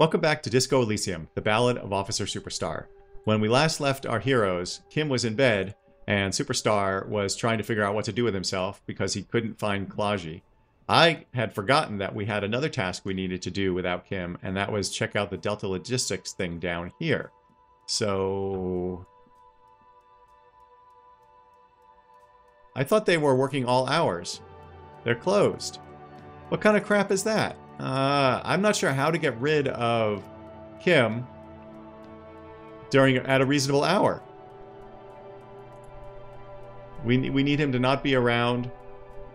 Welcome back to Disco Elysium, the Ballad of Officer Superstar. When we last left our heroes, Kim was in bed, and Superstar was trying to figure out what to do with himself because he couldn't find Klaasje. I had forgotten that we had another task we needed to do without Kim, and that was check out the Delta Logistics thing down here. So... I thought they were working all hours. They're closed. What kind of crap is that? Uh, I'm not sure how to get rid of Kim during at a reasonable hour. We, we need him to not be around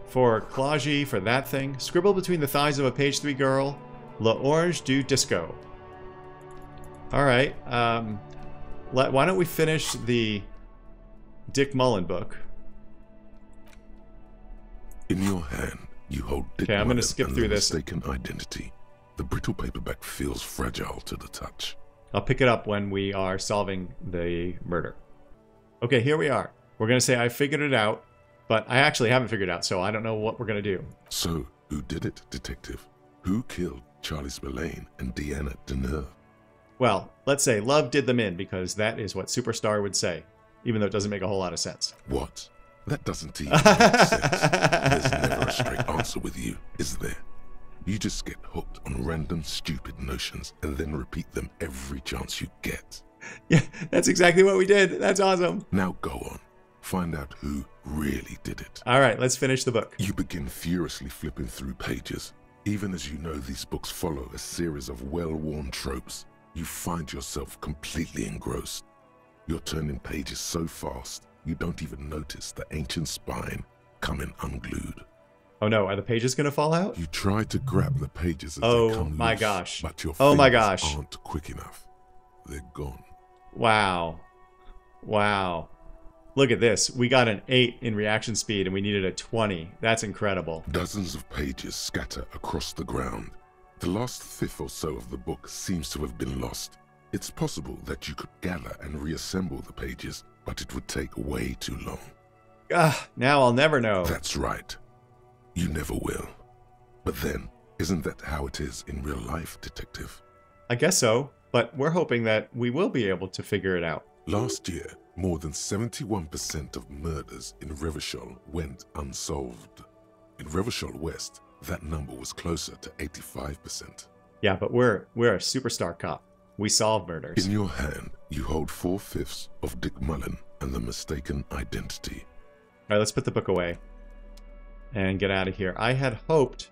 for Klaasje, for that thing. Scribble between the thighs of a page 3 girl. La Orange du Disco. Alright, um, let, why don't we finish the Dick Mullen book? In your hand, you hold Okay, I'm gonna skip and through this. mistaken identity. The brittle paperback feels fragile to the touch. I'll pick it up when we are solving the murder. Okay, here we are. We're going to say I figured it out, but I actually haven't figured it out, so I don't know what we're going to do. So, who did it, detective? Who killed Charlie Spillane and Deanna Deneuve? Well, let's say love did them in because that is what Superstar would say, even though it doesn't make a whole lot of sense. What? That doesn't even make sense. There's never a straight answer with you, is there? You just get hooked on random stupid notions and then repeat them every chance you get. Yeah, that's exactly what we did. That's awesome. Now go on. Find out who really did it. All right, let's finish the book. You begin furiously flipping through pages. Even as you know these books follow a series of well-worn tropes, you find yourself completely engrossed. You're turning pages so fast, you don't even notice the ancient spine coming unglued. Oh no, are the pages going to fall out? You try to grab the pages as Oh they come my loose, gosh. but your Oh my gosh. aren't quick enough. They're gone. Wow. Wow. Look at this. We got an 8 in reaction speed and we needed a 20. That's incredible. Dozens of pages scatter across the ground. The last fifth or so of the book seems to have been lost. It's possible that you could gather and reassemble the pages, but it would take way too long. Ah, now I'll never know. That's right. You never will. But then, isn't that how it is in real life, detective? I guess so, but we're hoping that we will be able to figure it out. Last year, more than 71% of murders in Revachol went unsolved. In Revachol West, that number was closer to 85%. Yeah, but we're we're a superstar cop. We solve murders. In your hand, you hold four fifths of Dick Mullen and the mistaken identity. All right, let's put the book away and get out of here. I had hoped,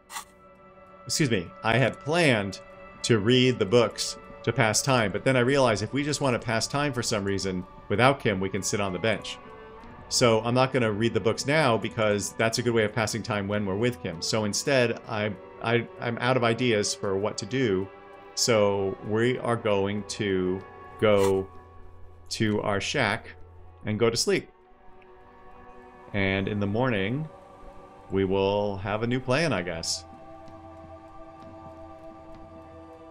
excuse me, I had planned to read the books to pass time, but then I realized if we just want to pass time for some reason without Kim, we can sit on the bench. So I'm not going to read the books now because that's a good way of passing time when we're with Kim. So instead, I, I, I'm out of ideas for what to do. So we are going to go to our shack and go to sleep. And in the morning, we will have a new plan, I guess.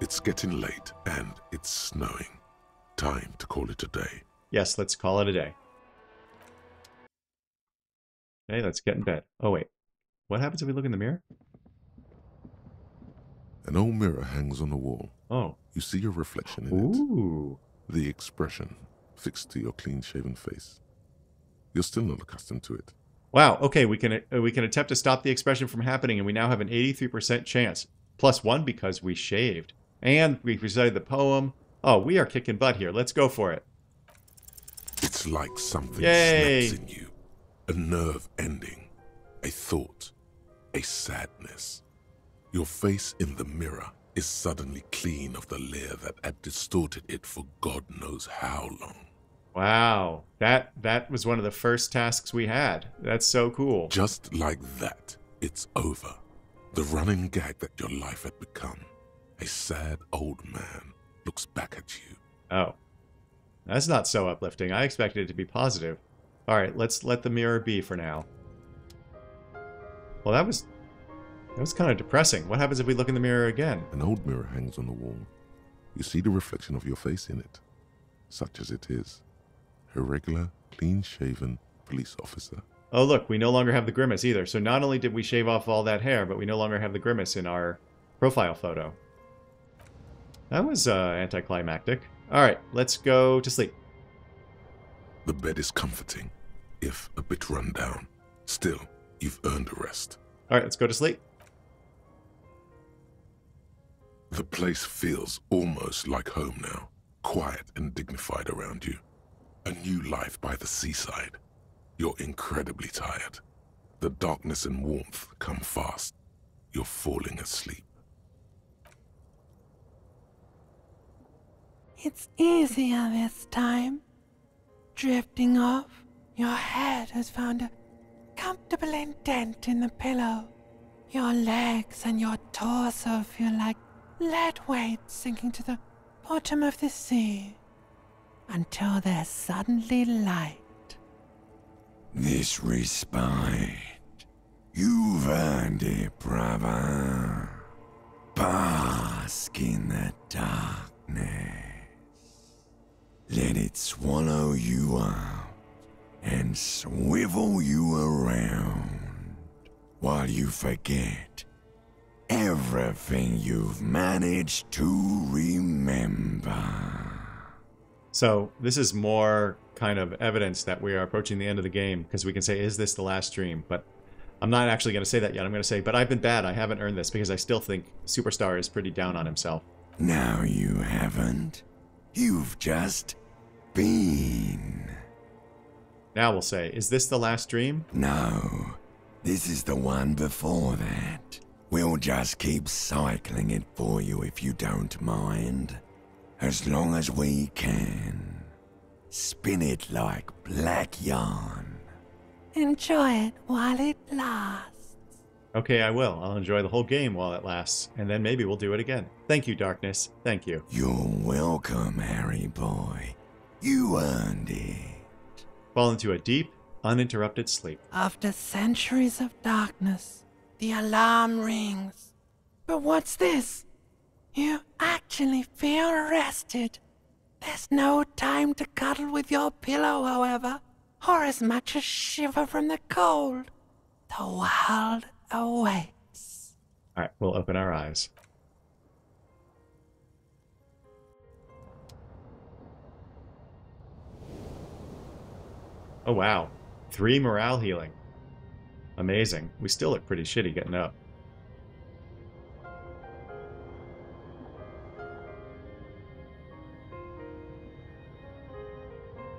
It's getting late and it's snowing. Time to call it a day. Yes, let's call it a day. Okay, let's get in bed. Oh, wait. What happens if we look in the mirror? An old mirror hangs on the wall. Oh. You see your reflection in it. Ooh. The expression fixed to your clean-shaven face. You're still not accustomed to it. Wow. Okay, we can uh, we can attempt to stop the expression from happening, and we now have an 83% chance. Plus one because we shaved. And we recited the poem. Oh, we are kicking butt here. Let's go for it. It's like something Yay. snaps in you. A nerve ending. A thought. A sadness. Your face in the mirror is suddenly clean of the layer that had distorted it for God knows how long. Wow. That that was one of the first tasks we had. That's so cool. Just like that, it's over. The running gag that your life had become. A sad old man looks back at you. Oh. That's not so uplifting. I expected it to be positive. All right, let's let the mirror be for now. Well, that was that was kind of depressing. What happens if we look in the mirror again? An old mirror hangs on the wall. You see the reflection of your face in it, such as it is. A regular, clean shaven police officer. Oh, look, we no longer have the grimace either. So not only did we shave off all that hair, but we no longer have the grimace in our profile photo. That was uh, anticlimactic. All right, let's go to sleep. The bed is comforting, if a bit run down. Still, you've earned a rest. All right, let's go to sleep. The place feels almost like home now, quiet and dignified around you. A new life by the seaside. You're incredibly tired. The darkness and warmth come fast. You're falling asleep. It's easier this time. Drifting off, your head has found a comfortable indent in the pillow. Your legs and your torso feel like lead weights sinking to the bottom of the sea until they're suddenly light. This respite. You've earned it, brother. Bask in the darkness. Let it swallow you up and swivel you around while you forget everything you've managed to remember. So this is more kind of evidence that we are approaching the end of the game because we can say, is this the last stream? But I'm not actually going to say that yet. I'm going to say, but I've been bad. I haven't earned this because I still think Superstar is pretty down on himself. Now you haven't. You've just been. Now we'll say, is this the last stream? No, this is the one before that. We'll just keep cycling it for you if you don't mind. As long as we can. Spin it like black yarn. Enjoy it while it lasts. Okay, I will. I'll enjoy the whole game while it lasts, and then maybe we'll do it again. Thank you, Darkness. Thank you. You're welcome, Harry boy. You earned it. Fall into a deep, uninterrupted sleep. After centuries of darkness, the alarm rings. But what's this? You actually feel rested. There's no time to cuddle with your pillow, however, or as much as shiver from the cold. The world awaits. All right, we'll open our eyes. Oh, wow. Three morale healing. Amazing. We still look pretty shitty getting up.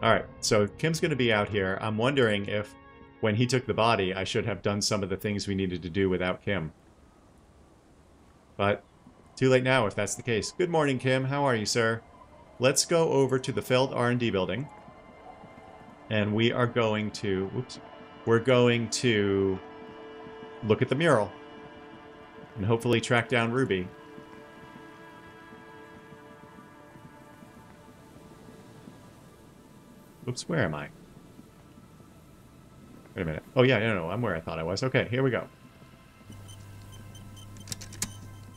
Alright, so Kim's going to be out here. I'm wondering if, when he took the body, I should have done some of the things we needed to do without Kim. But, too late now if that's the case. Good morning, Kim. How are you, sir? Let's go over to the Feld R&D building. And we are going to... Oops. We're going to look at the mural. And hopefully track down Ruby. Oops, where am I? Wait a minute. Oh, yeah, no, no, I'm where I thought I was. Okay, here we go.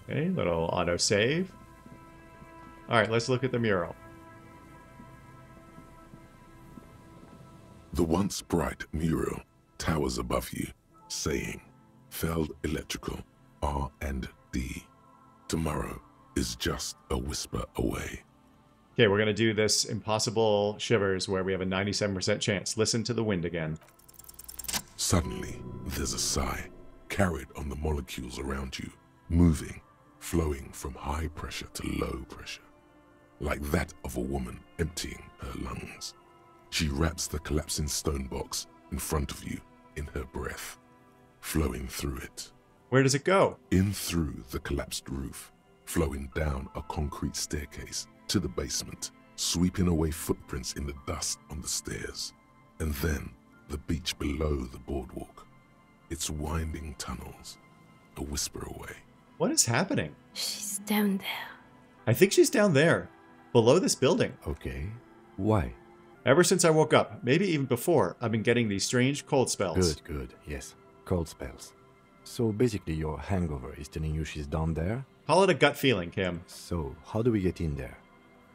Okay, little autosave. Alright, let's look at the mural. The once bright mural towers above you, saying, Feld Electrical, R and D. Tomorrow is just a whisper away. Okay, we're going to do this impossible shivers where we have a 97% chance. Listen to the wind again. Suddenly, there's a sigh, carried on the molecules around you, moving, flowing from high pressure to low pressure, like that of a woman emptying her lungs. She wraps the collapsing stone box in front of you in her breath, flowing through it, Where does it go? in through the collapsed roof, flowing down a concrete staircase to the basement, sweeping away footprints in the dust on the stairs, and then the beach below the boardwalk, its winding tunnels, a whisper away. What is happening? She's down there. I think she's down there, below this building. Okay. Why? Ever since I woke up, maybe even before, I've been getting these strange cold spells. Good, good. Yes. Cold spells. So basically, your hangover is telling you she's down there. Call it a gut feeling, Kim. So, how do we get in there?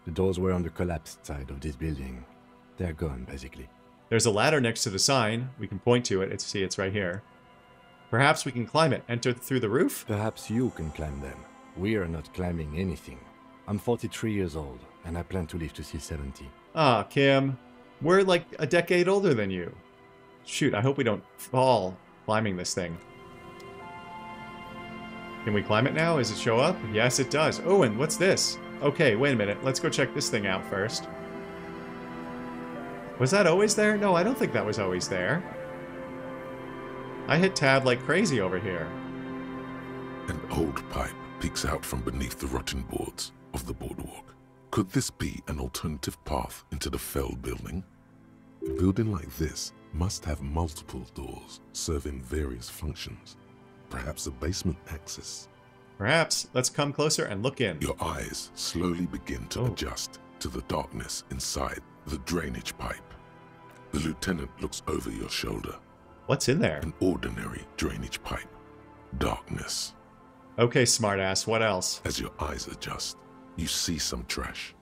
The doors were on the collapsed side of this building. They're gone, basically. There's a ladder next to the sign. We can point to it. It's, see, it's right here. Perhaps we can climb it, enter through the roof? Perhaps you can climb them. We are not climbing anything. I'm 43 years old, and I plan to live to see 70. Ah, Kim, we're like a decade older than you. Shoot, I hope we don't fall climbing this thing. Can we climb it now? Does it show up? Yes, it does. And what's this? Okay, wait a minute. Let's go check this thing out first. Was that always there? No, I don't think that was always there. I hit tab like crazy over here. An old pipe peeks out from beneath the rotten boards of the boardwalk. Could this be an alternative path into the Feld building? A building like this must have multiple doors serving various functions. Perhaps a basement access. Perhaps. Let's come closer and look in. Your eyes slowly begin to Oh. adjust to the darkness inside the drainage pipe. The lieutenant looks over your shoulder. What's in there? An ordinary drainage pipe. Darkness. Okay, smartass. What else? As your eyes adjust, you see some trash.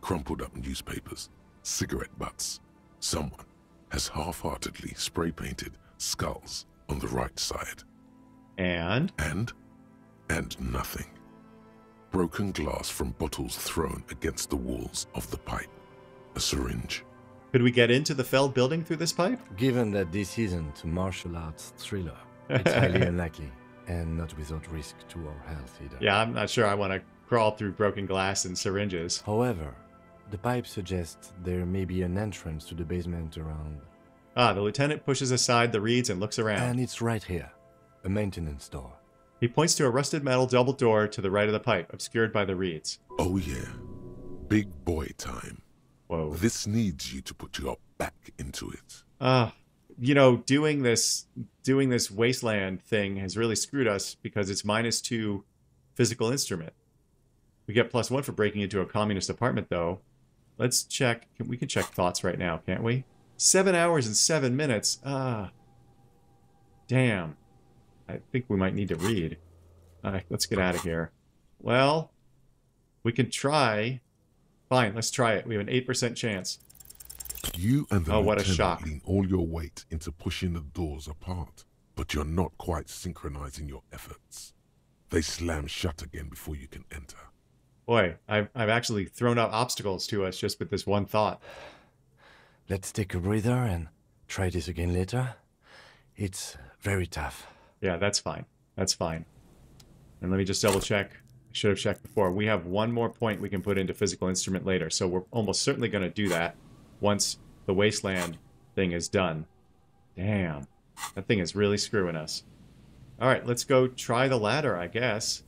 Crumpled up newspapers, cigarette butts. Someone has half-heartedly spray painted skulls on the right side. And And? And nothing. Broken glass from bottles thrown against the walls of the pipe. A syringe. could we get into the Feld building through this pipe? Given that this isn't a martial arts thriller, it's highly unlikely, and not without risk to our health either. Yeah, I'm not sure I want to crawl through broken glass and syringes. However, the pipe suggests there may be an entrance to the basement around. Ah, the lieutenant pushes aside the reeds and looks around. And it's right here a maintenance door. He points to a rusted metal double door to the right of the pipe, obscured by the reeds. Oh yeah. Big boy time. Whoa. This needs you to put your back into it. Ah, you know, doing this doing this wasteland thing has really screwed us because it's minus two physical instrument. We get plus one for breaking into a communist apartment, though. Let's check. We can check thoughts right now, can't we? Seven hours and seven minutes. Ah, damn. I think we might need to read. All right, let's get out of here. Well, we can try. Fine, let's try it. We have an eight percent chance. You and the Oh, what a shock. lean all your weight into pushing the doors apart, but you're not quite synchronizing your efforts. They slam shut again before you can enter. Boy, I've, I've actually thrown up obstacles to us just with this one thought. Let's take a breather and try this again later. It's very tough. Yeah, that's fine. That's fine. And let me just double check. I should have checked before. We have one more point we can put into physical instrument later, so we're almost certainly going to do that once the wasteland thing is done. Damn. That thing is really screwing us. All right, let's go try the ladder, I guess.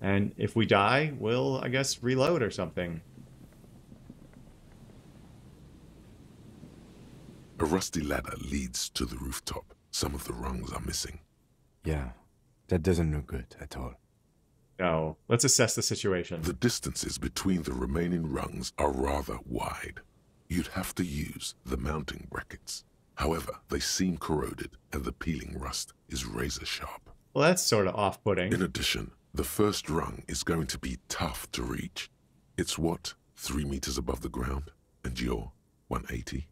And if we die, we'll, I guess, reload or something. A rusty ladder leads to the rooftop. Some of the rungs are missing. Yeah, that doesn't look good at all. No, let's assess the situation. The distances between the remaining rungs are rather wide. You'd have to use the mounting brackets. However, they seem corroded and the peeling rust is razor sharp. Well, that's sort of off-putting. In addition, the first rung is going to be tough to reach. It's what, three meters above the ground? And you're 180?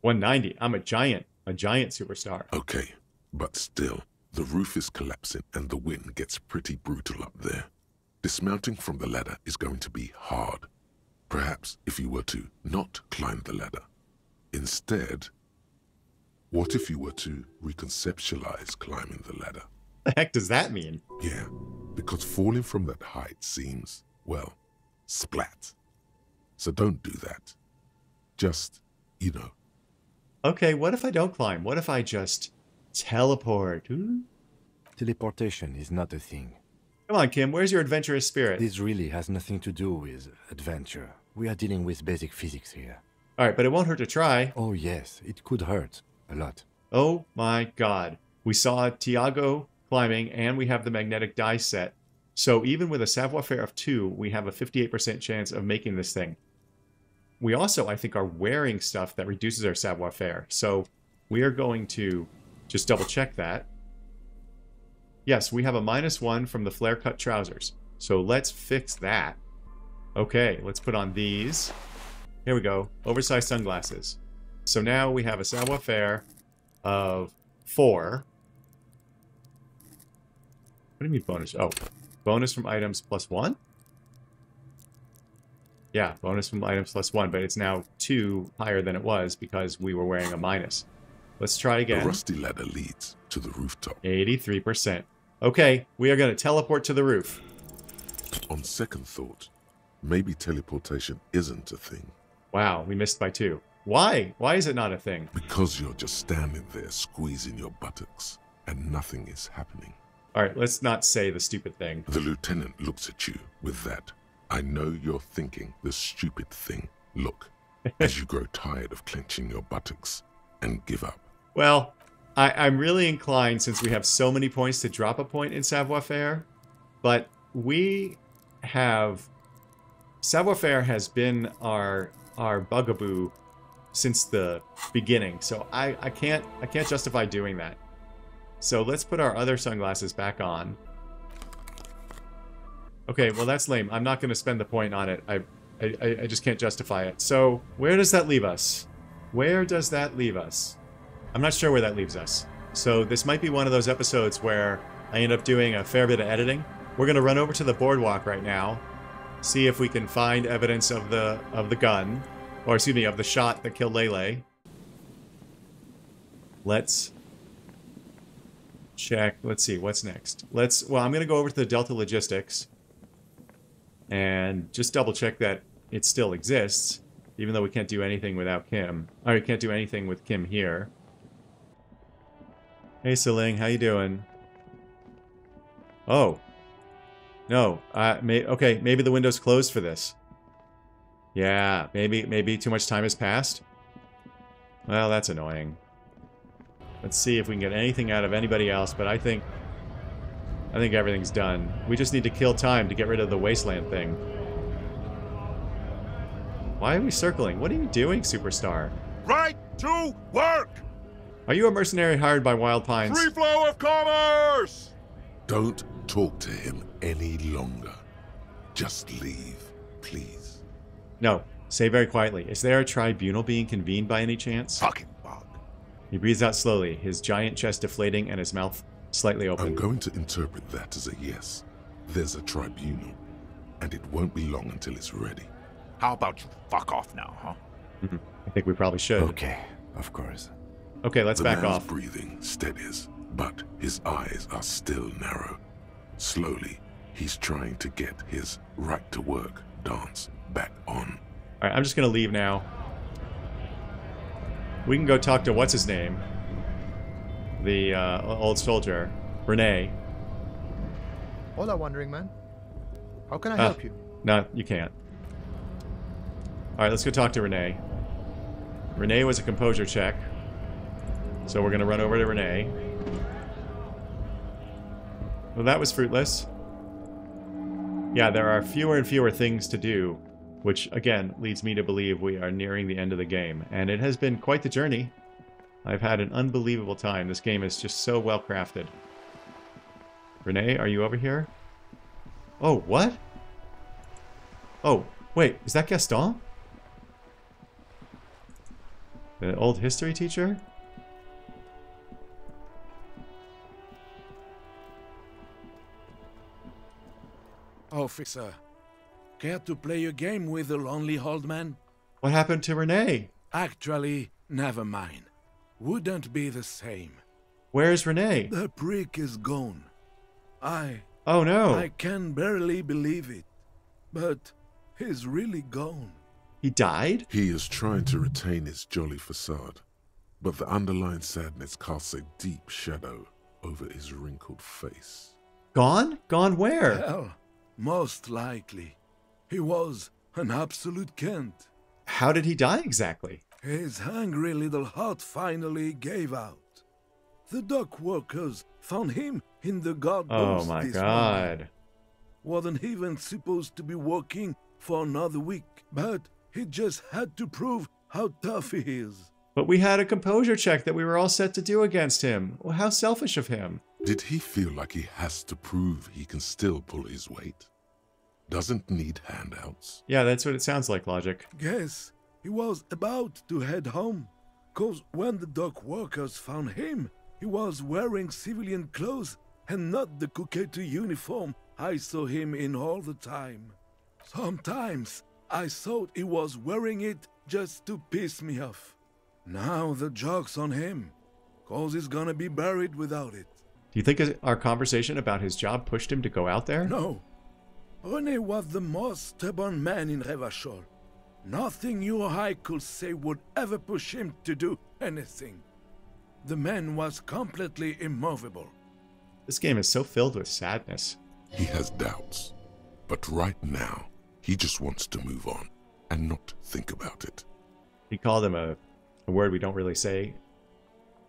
190. I'm a giant. A giant superstar. Okay, but still, the roof is collapsing and the wind gets pretty brutal up there. Dismounting from the ladder is going to be hard. Perhaps if you were to not climb the ladder. Instead, what if you were to reconceptualize climbing the ladder? The heck does that mean? Yeah, because falling from that height seems, well, splat. So don't do that. Just, you know, Okay, what if I don't climb? What if I just teleport? Ooh. Teleportation is not a thing. Come on, Kim. Where's your adventurous spirit? This really has nothing to do with adventure. We are dealing with basic physics here. All right, but it won't hurt to try. Oh, yes, it could hurt. A lot. Oh my god. We saw Tiago climbing and we have the magnetic die set. So even with a savoir faire of 2, we have a 58% chance of making this thing. We also, I think, are wearing stuff that reduces our savoir faire. So we are going to just double check that. Yes, we have a minus 1 from the flare cut trousers. So let's fix that. Okay, let's put on these. Here we go. Oversized sunglasses. So now we have a savoir faire of four. What do you mean bonus? Oh, bonus from items plus one? Yeah, bonus from items plus one, but it's now two higher than it was because we were wearing a minus. Let's try again. The rusty ladder leads to the rooftop. 83%. Okay, we are going to teleport to the roof. On second thought, maybe teleportation isn't a thing. Wow, we missed by two. Why? Why is it not a thing? Because you're just standing there squeezing your buttocks and nothing is happening. All right, let's not say the stupid thing. The lieutenant looks at you with that. I know you're thinking the stupid thing. Look, as you grow tired of clenching your buttocks and give up. Well, I, I'm really inclined, since we have so many points, to drop a point in Savoir Faire. But we have... Savoir Faire has been our our bugaboo since the beginning, so I, I can't I can't justify doing that. So let's put our other sunglasses back on. Okay, well that's lame. I'm not going to spend the point on it. I, I I just can't justify it. So where does that leave us? Where does that leave us? I'm not sure where that leaves us. So this might be one of those episodes where I end up doing a fair bit of editing. We're gonna run over to the boardwalk right now, see if we can find evidence of the of the gun, or excuse me, of the shot that killed Lely. Let's check. Let's see what's next. Let's. Well, I'm gonna go over to the Delta Logistics and just double check that it still exists, even though we can't do anything without Kim. Or we can't do anything with Kim here. Hey, Seling, how you doing? Oh. No, uh, may, okay, maybe the window's closed for this. Yeah, maybe, maybe too much time has passed. Well, that's annoying. Let's see if we can get anything out of anybody else, but I think, I think everything's done. We just need to kill time to get rid of the wasteland thing. Why are we circling? What are you doing, Superstar? Right to work! Are you a mercenary hired by Wild Pines? Free flow of commerce! Don't talk to him any longer. Just leave, please. No. Say very quietly. Is there a tribunal being convened by any chance? Fucking bug. He breathes out slowly, his giant chest deflating and his mouth slightly open. I'm going to interpret that as a yes. There's a tribunal, and it won't be long until it's ready. How about you fuck off now, huh? I think we probably should. Okay, of course. Okay, let's the back man's off. breathing steadies, but his eyes are still narrow. Slowly, he's trying to get his right to work dance back on. Alright, I'm just gonna leave now. We can go talk to what's his name? The uh, old soldier. René. Hola, Wandering Man. How can I Ah. help you? No, you can't. Alright, let's go talk to René. René was a composure check. So we're gonna run over to René. Well, that was fruitless. Yeah, there are fewer and fewer things to do, which again leads me to believe we are nearing the end of the game. And it has been quite the journey. I've had an unbelievable time. This game is just so well crafted. René, are you over here? Oh, what? Oh, wait, is that Gaston? The old history teacher? Oh, Officer, care to play a game with the lonely old man? What happened to René? Actually, never mind. Wouldn't be the same. Where's René? The prick is gone. I Oh no, I can barely believe it. But he's really gone. he died? He is trying to retain his jolly facade, but the underlying sadness casts a deep shadow over his wrinkled face. Gone? Gone where? Well, most likely. He was an absolute Kent. How did he die exactly? His hungry little heart finally gave out. The dock workers found him in the guard Oh post my this god. morning. Wasn't even supposed to be working for another week, but he just had to prove how tough he is. But we had a composure check that we were all set to do against him. Well, how selfish of him. Did he feel like he has to prove he can still pull his weight? Doesn't need handouts? Yeah, that's what it sounds like, Logic. Guess he was about to head home. Cause when the dock workers found him, he was wearing civilian clothes and not the Kuketu uniform I saw him in all the time. Sometimes I thought he was wearing it just to piss me off. Now the joke's on him, cause he's gonna be buried without it. Do you think our conversation about his job pushed him to go out there? No. Rene was the most stubborn man in Revachol. Nothing you or I could say would ever push him to do anything. The man was completely immovable. This game is so filled with sadness. He has doubts. But right now, he just wants to move on and not think about it. He called him a, a word we don't really say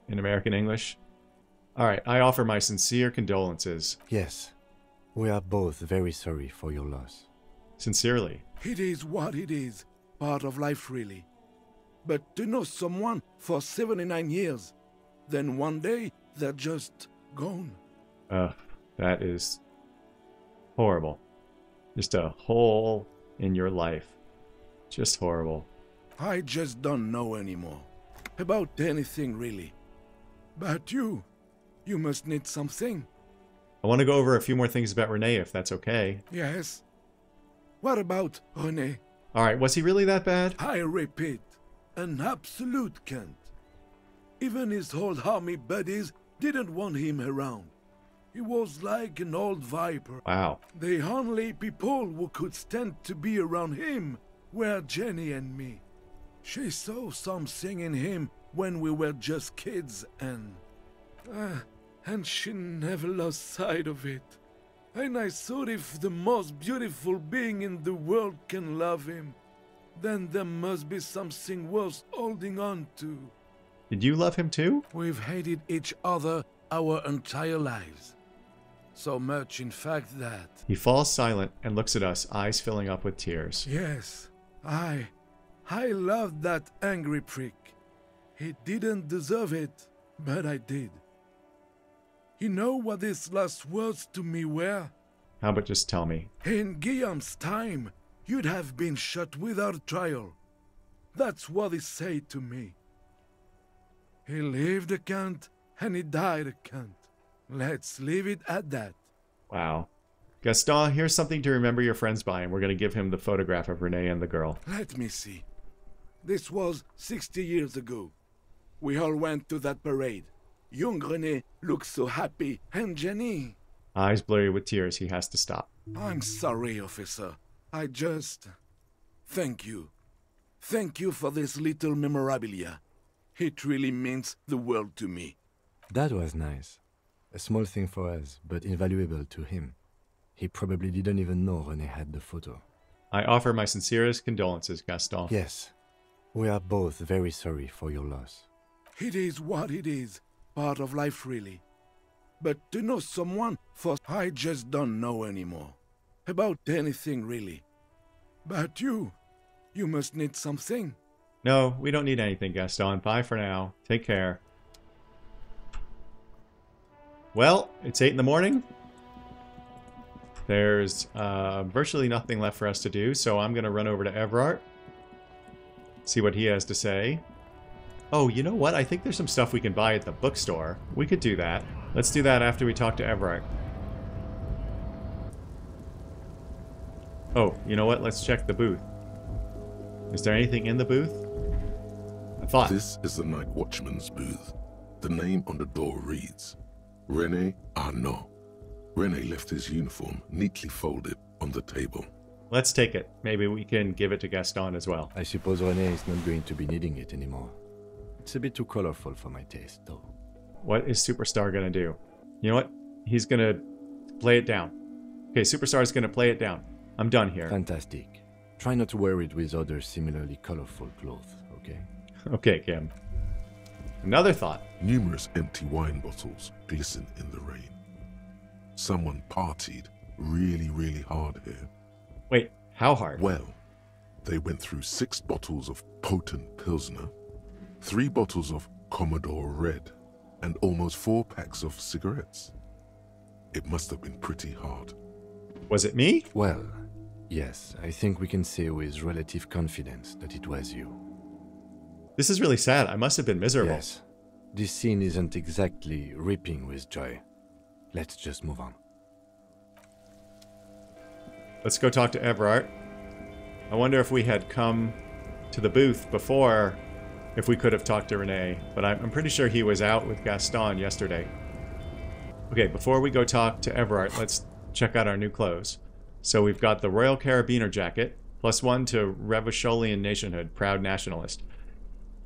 in American English. All right, I offer my sincere condolences. Yes, we are both very sorry for your loss. Sincerely. It is what it is, part of life, really. But to know someone for 79 years, then one day they're just gone. Ugh, that is horrible. Just a hole in your life. Just horrible. I just don't know anymore. About anything, really. But you, you must need something. I want to go over a few more things about Rene, if that's okay. Yes. What about Rene? Alright, was he really that bad? I repeat, an absolute cunt. Even his old army buddies didn't want him around. He was like an old viper. Wow. The only people who could stand to be around him were Jenny and me. She saw something in him when we were just kids and... Uh, and she never lost sight of it. And I thought if the most beautiful being in the world can love him, then there must be something worth holding on to. Did you love him too? We've hated each other our entire lives. So much, in fact, that. He falls silent and looks at us, eyes filling up with tears. Yes, I. I loved that angry prick. He didn't deserve it, but I did. You know what his last words to me were? How about just tell me? In Guillaume's time, you'd have been shot without trial. That's what he said to me. He lived a cunt, and he died a cunt. Let's leave it at that. Wow. Gaston, here's something to remember your friends by, and we're going to give him the photograph of Rene and the girl. Let me see. This was 60 years ago. We all went to that parade. Young Rene looks so happy, and Jenny. Eyes blurry with tears, he has to stop. I'm sorry, officer. I just. Thank you. Thank you for this little memorabilia. It really means the world to me. That was nice. A small thing for us, but invaluable to him. He probably didn't even know Rene had the photo. I offer my sincerest condolences, Gaston. Yes, we are both very sorry for your loss. It is what it is, part of life, really. But to know someone for I just don't know anymore. About anything, really. But you, you must need something. No, we don't need anything, Gaston. Bye for now. Take care. Well, it's 8 in the morning. There's uh, virtually nothing left for us to do, so I'm going to run over to Evrart. See what he has to say. Oh, you know what? I think there's some stuff we can buy at the bookstore. We could do that. Let's do that after we talk to Evrart. Oh, you know what? Let's check the booth. Is there anything in the booth? I thought. This is the Night Watchman's booth. The name on the door reads Rene Arnaud. Rene left his uniform neatly folded on the table. Let's take it. Maybe we can give it to Gaston as well. I suppose Rene is not going to be needing it anymore. It's a bit too colorful for my taste, though. What is Superstar gonna do? You know what? He's gonna play it down. Okay, Superstar is gonna play it down. I'm done here. Fantastic. Try not to wear it with other similarly colorful clothes, okay? Okay, Kim. Another thought. Numerous empty wine bottles glisten in the rain. Someone partied really, really hard here. Wait, how hard? Well, they went through six bottles of potent Pilsner, three bottles of Commodore Red, and almost four packs of cigarettes. It must have been pretty hard. Was it me? Well, yes, I think we can say with relative confidence that it was you. This is really sad. I must have been miserable. Yes. This scene isn't exactly ripping with joy. Let's just move on. let's go talk to Evrart. I wonder if we had come to the booth before, if we could have talked to René, but I'm, pretty sure he was out with Gaston yesterday. Okay, before we go talk to Evrart, let's check out our new clothes. So we've got the Royal Carabiner jacket, plus one to Revacholian nationhood, proud nationalist.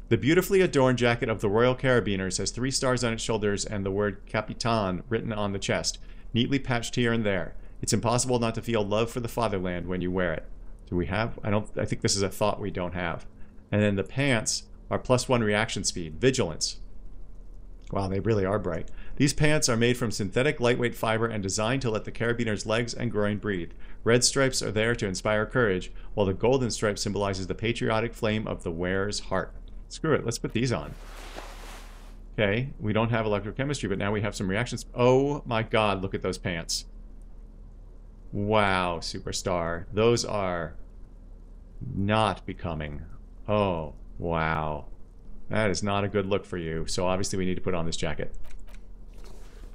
The beautifully adorned jacket of the Royal Carabiners has three stars on its shoulders and the word Capitan written on the chest, neatly patched here and there. It's impossible not to feel love for the fatherland when you wear it. Do we have? I don't. I think this is a thought we don't have. And then the pants are plus one reaction speed, vigilance. Wow, they really are bright. These pants are made from synthetic lightweight fiber and designed to let the carabiner's legs and groin breathe. Red stripes are there to inspire courage, while the golden stripe symbolizes the patriotic flame of the wearer's heart. Screw it, let's put these on. Okay, we don't have electrochemistry, but now we have some reactions. Oh my god, look at those pants. Wow, superstar. Those are not becoming. Oh, wow. That is not a good look for you. So obviously we need to put on this jacket.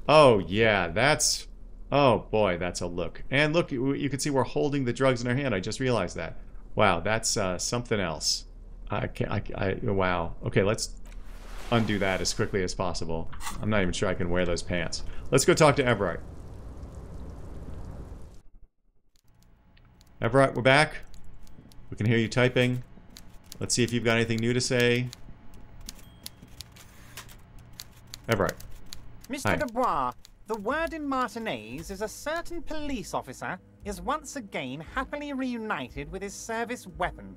Oh, yeah, that's... Oh, boy, that's a look. And look, you, can see we're holding the drugs in our hand. I just realized that. Wow, that's uh, something else. I can't... I, I, wow. Okay, let's undo that as quickly as possible. I'm not even sure I can wear those pants. Let's go talk to Evrart. Evrart, we're back. We can hear you typing. Let's see if you've got anything new to say. Evrart. Mr. Hi. Dubois, the word in Martinaise is a certain police officer is once again happily reunited with his service weapon.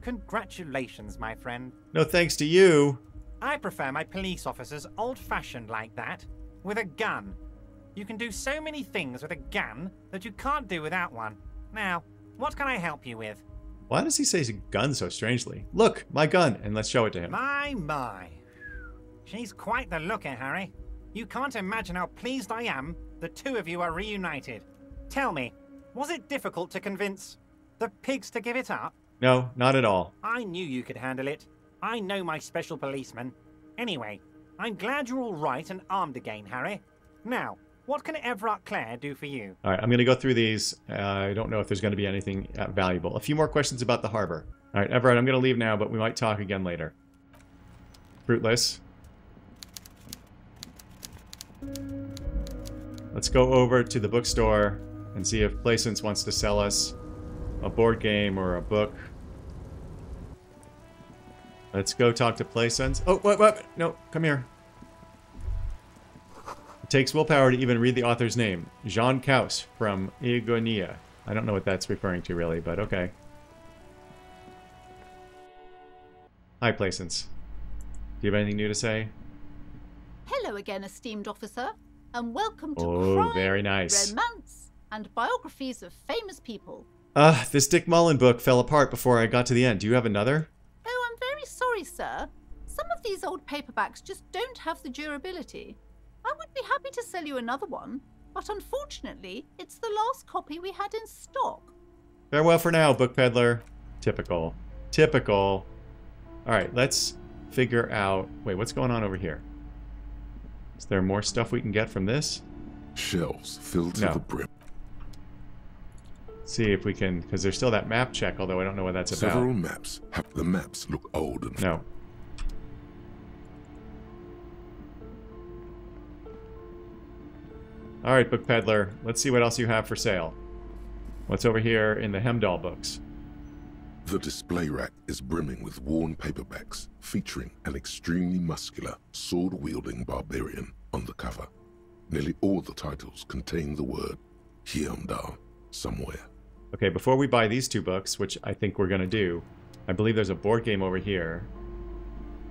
Congratulations, my friend. No thanks to you. I prefer my police officers old-fashioned like that, with a gun. You can do so many things with a gun that you can't do without one. Now, what can I help you with? Why does he say his gun so strangely? Look, my gun, and let's show it to him. My, my. She's quite the looker, Harry. You can't imagine how pleased I am the two of you are reunited. Tell me, was it difficult to convince the pigs to give it up? No, not at all. I knew you could handle it. I know my special policeman. Anyway, I'm glad you're all right and armed again, Harry. Now, what can Evrart Claire do for you? All right, I'm going to go through these. Uh, I don't know if there's going to be anything uh, valuable. A few more questions about the harbor. All right, Evrart, I'm going to leave now, but we might talk again later. Fruitless. Let's go over to the bookstore and see if Plaisance wants to sell us a board game or a book. Let's go talk to Plaisance. Oh, what, what? No, come here. Takes willpower to even read the author's name. Jean Kaus from Igonia. I don't know what that's referring to really, but okay. Hi, Plaisance. Do you have anything new to say? Hello again, esteemed officer, and welcome to Oh, crime, very nice. romance, and biographies of famous people. Ah, this Dick Mullen book fell apart before I got to the end. Do you have another? Oh, I'm very sorry, sir. Some of these old paperbacks just don't have the durability. I would be happy to sell you another one, but unfortunately, it's the last copy we had in stock. Farewell for now, book peddler. Typical. Typical. Alright, let's figure out... Wait, what's going on over here? Is there more stuff we can get from this? Shelves filled to No. the brim. See if we can... Because there's still that map check, although I don't know what that's about. Several maps. Have the maps look old and No. Alright, book peddler. Let's see what else you have for sale. What's over here in the Hjelmdall books? The display rack is brimming with worn paperbacks featuring an extremely muscular, sword-wielding barbarian on the cover. Nearly all the titles contain the word Hjelmdall somewhere. Okay, before we buy these two books, which I think we're going to do, I believe there's a board game over here.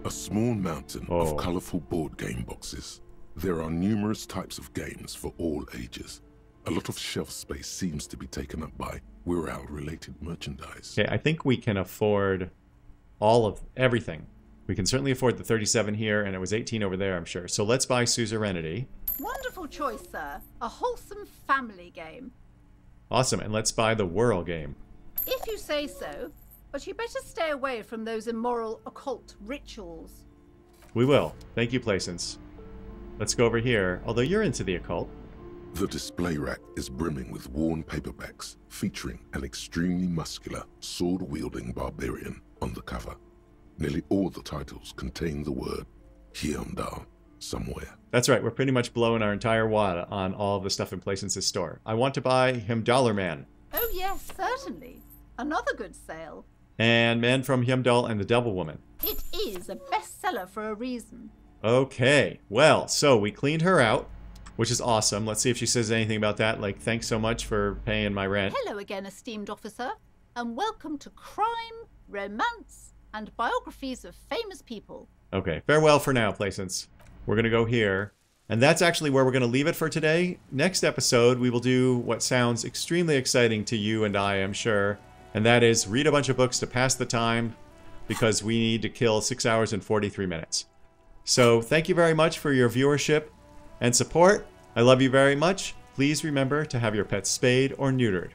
A small mountain Oh. of colorful board game boxes. There are numerous types of games for all ages. A lot of shelf space seems to be taken up by Wirral-related merchandise. Okay, I think we can afford all of everything. We can certainly afford the 37 here, and it was 18 over there, I'm sure. So let's buy Suzerainty. Wonderful choice, sir. A wholesome family game. Awesome, and let's buy the Whirl game. If you say so, but you better stay away from those immoral occult rituals. We will. Thank you, Plaisance. Let's go over here. Although you're into the occult. The display rack is brimming with worn paperbacks featuring an extremely muscular, sword wielding barbarian on the cover. Nearly all the titles contain the word Hjelmdall somewhere. That's right, we're pretty much blowing our entire wad on all the stuff in Plaisance's store. I want to buy him Dollar Man Oh, yes, certainly. Another good sale. and Man from Hjelmdall and the Devil Woman. It is a bestseller for a reason. Okay, well, so we cleaned her out, which is awesome. Let's see if she says anything about that, like, thanks so much for paying my rent. Hello again, esteemed officer, and welcome to Crime, Romance, and Biographies of Famous People. Okay, farewell for now, Plaisance. We're going to go here. And that's actually where we're going to leave it for today. Next episode, we will do what sounds extremely exciting to you and I, I'm sure. And that is read a bunch of books to pass the time because we need to kill 6 hours and 43 minutes. So thank you very much for your viewership and support. I love you very much. Please remember to have your pets spayed or neutered.